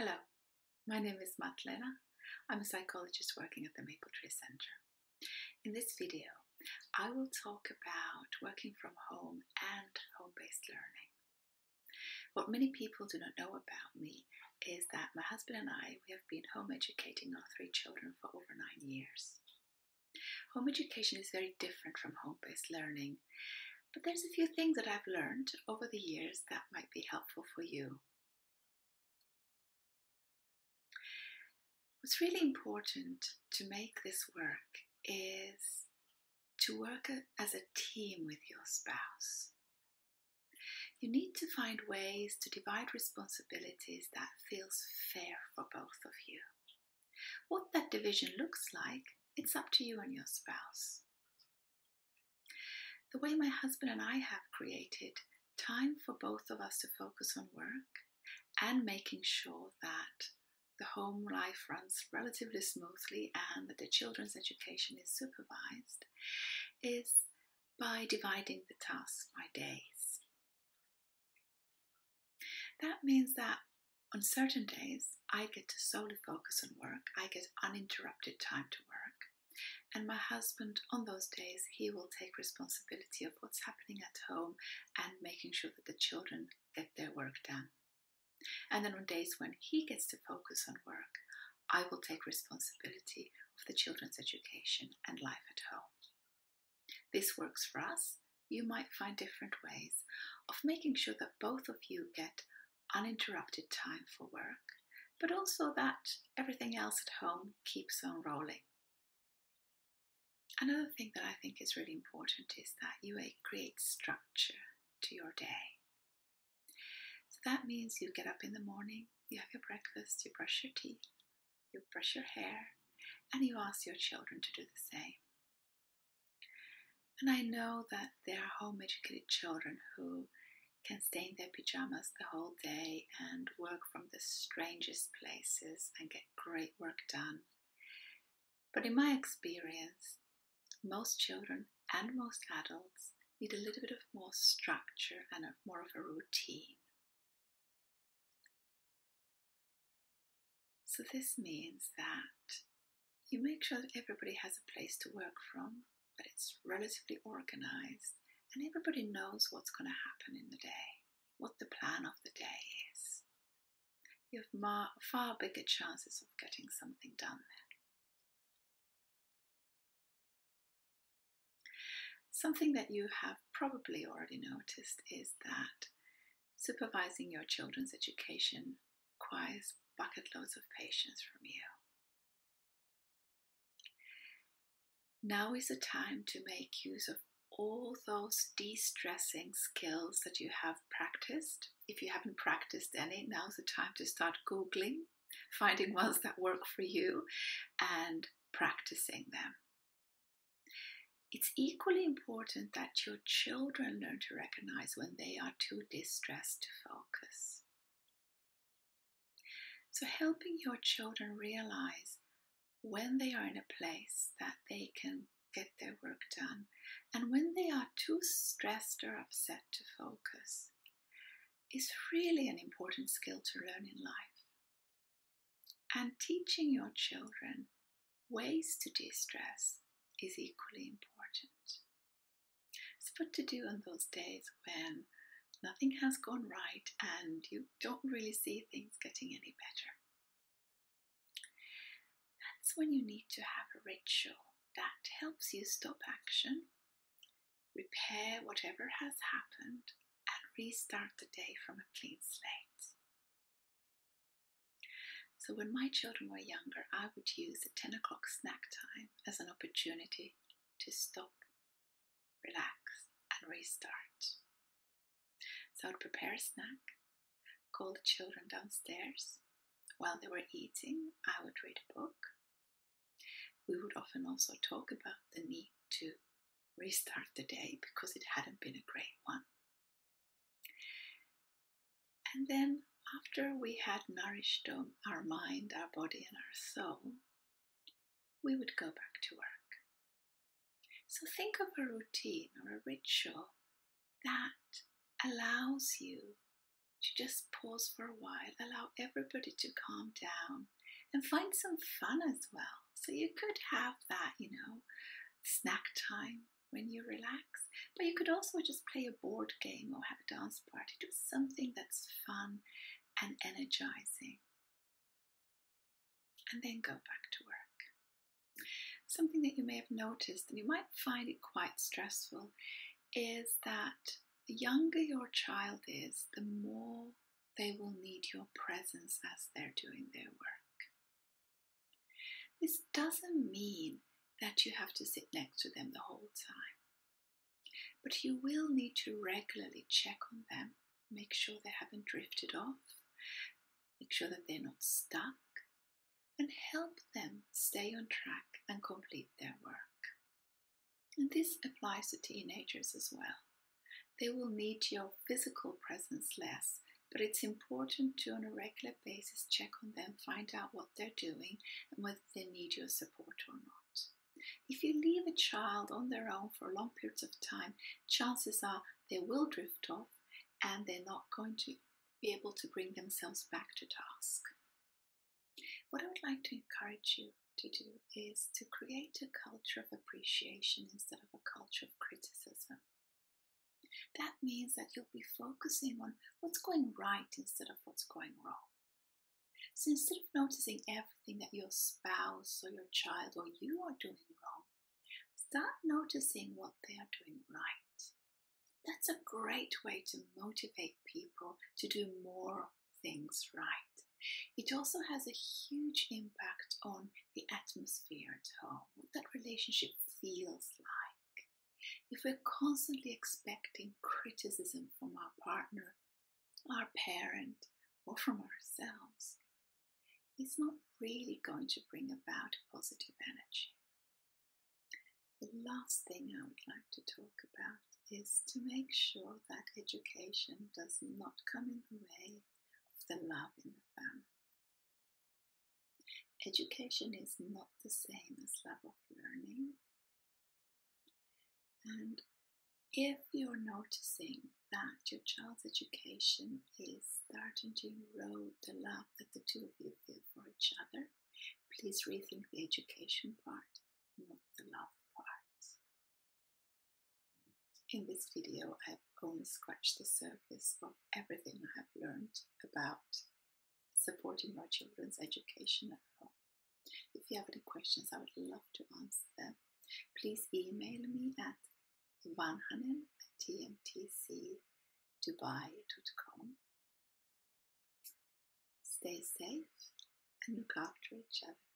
Hello, my name is Matleena. I'm a psychologist working at the MapleTree Center. In this video, I will talk about working from home and home based learning. What many people do not know about me is that my husband and I we have been home educating our three children for over nine years. Home education is very different from home based learning, but there's a few things that I've learned over the years that might be helpful for you. What's really important to make this work is to work as a team with your spouse. You need to find ways to divide responsibilities that feels fair for both of you. What that division looks like, it's up to you and your spouse. The way my husband and I have created time for both of us to focus on work and making sure that the home life runs relatively smoothly and that the children's education is supervised is by dividing the tasks by days. That means that on certain days, I get to solely focus on work, I get uninterrupted time to work. And my husband, on those days, he will take responsibility of what's happening at home and making sure that the children get their work done. And then on days when he gets to focus on work, I will take responsibility of the children's education and life at home. This works for us. You might find different ways of making sure that both of you get uninterrupted time for work, but also that everything else at home keeps on rolling. Another thing that I think is really important is that you create structure to your day. So that means you get up in the morning, you have your breakfast, you brush your teeth, you brush your hair, and you ask your children to do the same. And I know that there are home educated children who can stay in their pajamas the whole day and work from the strangest places and get great work done. But in my experience, most children and most adults need a little bit of more structure and a, more of a routine. So, this means that you make sure that everybody has a place to work from, that it's relatively organized, and everybody knows what's going to happen in the day, what the plan of the day is. You have far bigger chances of getting something done then. Something that you have probably already noticed is that supervising your children's education requires bucket loads of patience from you. Now is the time to make use of all those de stressing skills that you have practiced. If you haven't practiced any, now's the time to start Googling, finding ones that work for you, and practicing them. It's equally important that your children learn to recognize when they are too distressed to focus. So, helping your children realize when they are in a place that they can get their work done and when they are too stressed or upset to focus is really an important skill to learn in life. And teaching your children ways to de stress is equally important. It's what to do on those days when nothing has gone right and you don't really see things getting any better. That's when you need to have a ritual that helps you stop action, repair whatever has happened, and restart the day from a clean slate. So, when my children were younger, I would use the 10 o'clock snack time as an opportunity to stop, relax, and restart. So I would prepare a snack, call the children downstairs. While they were eating, I would read a book. We would often also talk about the need to restart the day because it hadn't been a great one. And then, after we had nourished our mind, our body, and our soul, we would go back to work. So, think of a routine or a ritual that allows you to just pause for a while, allow everybody to calm down, and find some fun as well. So you could have that, you know, snack time when you relax, but you could also just play a board game or have a dance party. Do something that's fun and energizing. And then go back to work. Something that you may have noticed, and you might find it quite stressful, is that the younger your child is, the more they will need your presence as they're doing their work. This doesn't mean that you have to sit next to them the whole time, but you will need to regularly check on them, make sure they haven't drifted off, make sure that they're not stuck, and help them stay on track and complete their work. And this applies to teenagers as well. They will need your physical presence less, but it's important to, on a regular basis, check on them, find out what they're doing, and whether they need your support or not. If you leave a child on their own for long periods of time, chances are they will drift off and they're not going to be able to bring themselves back to task. What I would like to encourage you to do is to create a culture of appreciation instead of a culture of criticism. That means that you'll be focusing on what's going right instead of what's going wrong. So instead of noticing everything that your spouse or your child or you are doing wrong, start noticing what they are doing right. That's a great way to motivate people to do more things right. It also has a huge impact on the atmosphere at home, what that relationship feels like. If we're constantly expecting criticism from our partner, our parent, or from ourselves, it's not really going to bring about positive energy. The last thing I would like to talk about is to make sure that education does not come in the way of the love in the family. Education is not the same as love of learning. And if you're noticing that your child's education is starting to erode the love that the two of you feel for each other, please rethink the education part, not the love part. In this video, I've only scratched the surface of everything I have learned about supporting your children's education at home. If you have any questions, I would love to answer them. Please email me at vanhanen at tmtcdubai.com. Stay safe and look after each other.